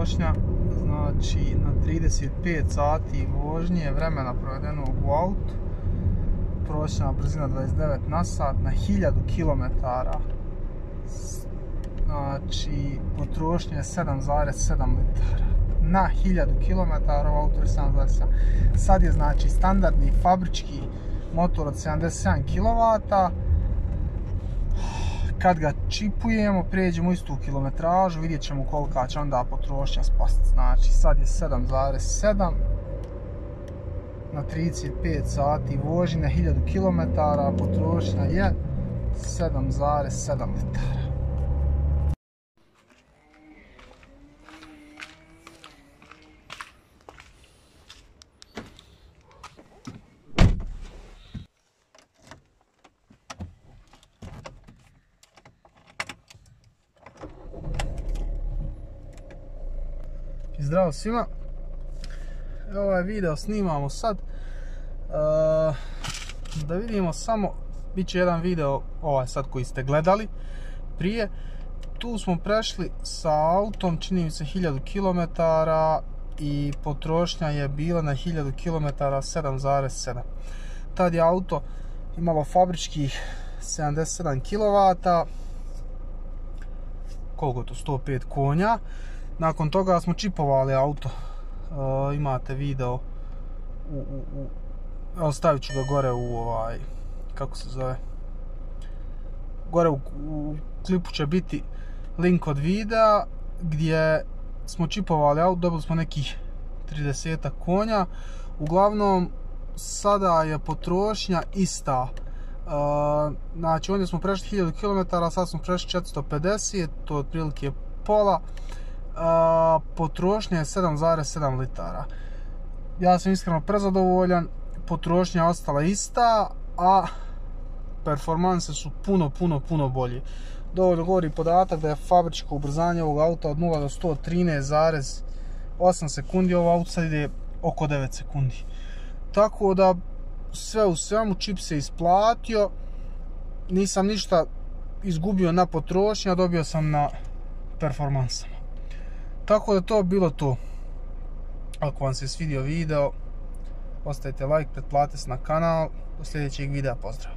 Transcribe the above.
potrošnja, znači na 35 sati vožnje vremena provedenog u autu, prosječna brzina 29 na sat na 1000 km. Znači, potrošnja je 7,7 litara. Na 1000 km auto je 7,7. Sad je znači standardni fabrički motor od 77 kW kad ga čipujemo, prijeđemo istu kilometražu, vidjet ćemo kolika će onda potrošnja spasti. Znači, sad je 7,7 na 35 sati vožnje na 1000 km, potrošnja je 7,7 litara. Zdravo svima. Ovaj video snimamo sad. E, da vidimo samo, bit će jedan video ovaj sad koji ste gledali prije. Tu smo prešli sa autom, čini mi se 1000 km i potrošnja je bila na 1000 km 7,7. Tad je auto imalo fabričkih 77 kW, koliko to, 105 konja. Nakon toga smo čipovali auto. E, imate video u, u, u, evo stavit ću ga gore u ovaj, kako se zove, gore u, klipu će biti link od videa gdje smo čipovali auto, dobili smo nekih 30 konja. Uglavnom, sada je potrošnja ista. Uh, znači, ovdje smo prešli 1000 km, sad smo prešli 450, to je otprilike pola potrošnja je 7,7 litara. Ja sam iskreno prezadovoljan, potrošnja je ostala ista, a performanse su puno, puno, puno bolji. Dovoljno govori podatak da je fabričko ubrzanje ovog auta od 0 do 113,8 sekundi, ovo auto sad ide oko 9 sekundi. Tako da sve u svemu čip se isplatio, nisam ništa izgubio na potrošnji, dobio sam na performansama. Tako da to bilo to. Ako vam se svidio video, ostavite like, pretplatite se na kanal. Do sljedećeg videa, pozdrav!